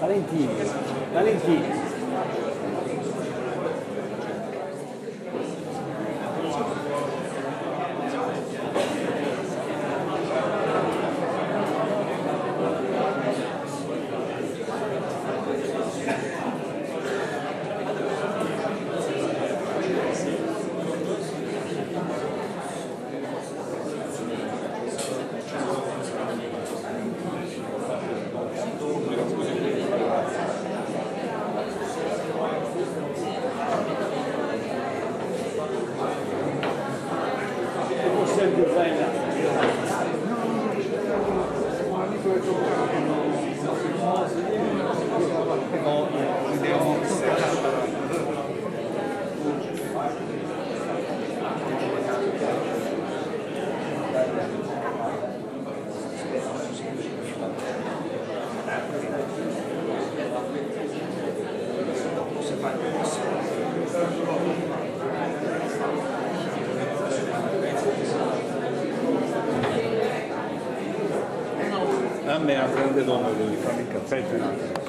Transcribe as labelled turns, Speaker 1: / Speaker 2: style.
Speaker 1: Valentini, Valentini. Questo è il design.
Speaker 2: A me è un grande dono di farmi incazzare.